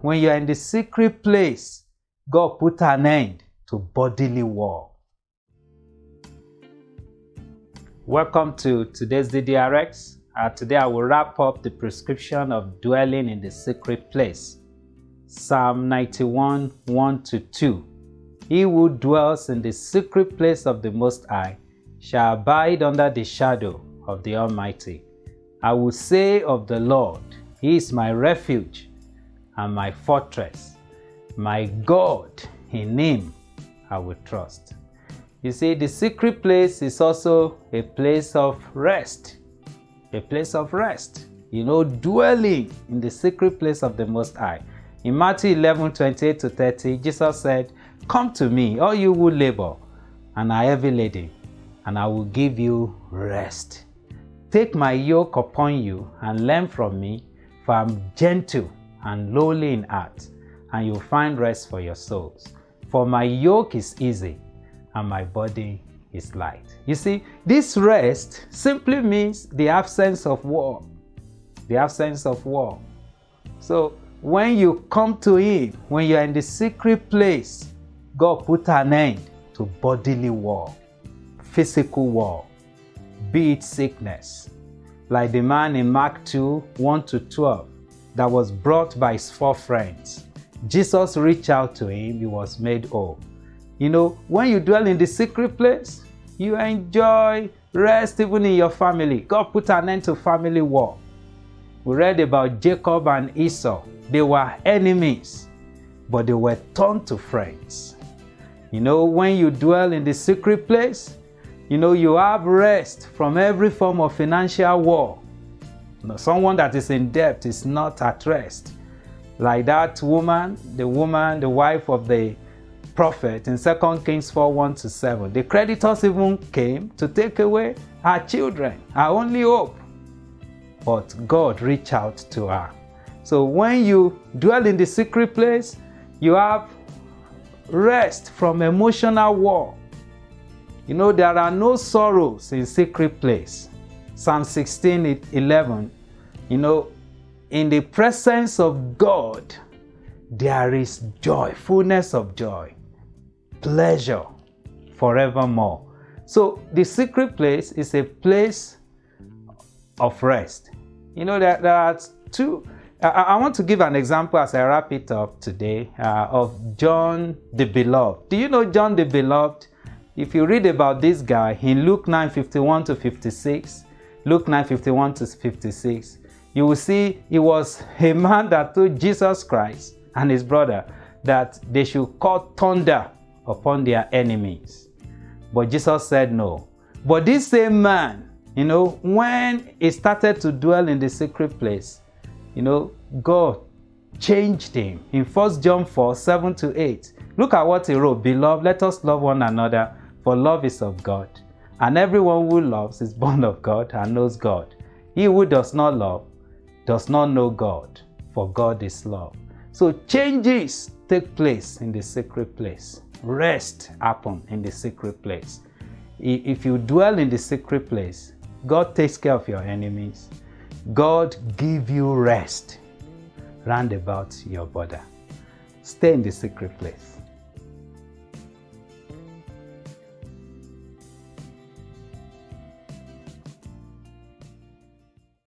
when you are in the secret place, God put an end to bodily war. Welcome to today's DDRX. Uh, today I will wrap up the prescription of dwelling in the secret place. Psalm 91 1 to 2. He who dwells in the secret place of the Most High shall abide under the shadow of the Almighty. I will say of the Lord, He is my refuge and my fortress, my God, in Him I will trust. You see, the secret place is also a place of rest. A place of rest. You know, dwelling in the secret place of the Most High. In Matthew 11 28 to 30, Jesus said, Come to me, all you who labor and are heavy laden, and I will give you rest. Take my yoke upon you and learn from me, for I'm gentle and lowly in heart, and you'll find rest for your souls. For my yoke is easy and my body is light. You see, this rest simply means the absence of war. The absence of war. So, when you come to Him, when you're in the secret place, God put an end to bodily war, physical war, be it sickness, like the man in Mark 2 1 to 12 that was brought by his four friends. Jesus reached out to him, he was made whole. You know, when you dwell in the secret place, you enjoy rest even in your family. God put an end to family war. We read about Jacob and Esau. They were enemies, but they were turned to friends. You know, when you dwell in the secret place, you know, you have rest from every form of financial war. Someone that is in debt is not at rest. Like that woman, the woman, the wife of the prophet in 2 Kings 4 1 to 7. The creditors even came to take away her children, her only hope. But God reached out to her. So when you dwell in the secret place, you have rest from emotional war. You know, there are no sorrows in secret place. Psalm 16 11. You know, in the presence of God, there is joy, fullness of joy, pleasure forevermore. So the secret place is a place of rest. You know, there, there are two. I, I, want to give an example as I wrap it up today uh, of John the Beloved. Do you know John the Beloved? If you read about this guy in Luke 9 51 to 56, Luke 9 51 to 56, you will see he was a man that told Jesus Christ and his brother that they should call thunder upon their enemies. But Jesus said no. But this same man, you know, when he started to dwell in the secret place, you know, God changed him. In 1 John 4 7 to 8, look at what he wrote Beloved, let us love one another, for love is of God. And everyone who loves is born of God and knows God. He who does not love does not know God, for God is love. So changes take place in the secret place. Rest happen in the secret place. If you dwell in the secret place, God takes care of your enemies. God give you rest round about your border. Stay in the secret place.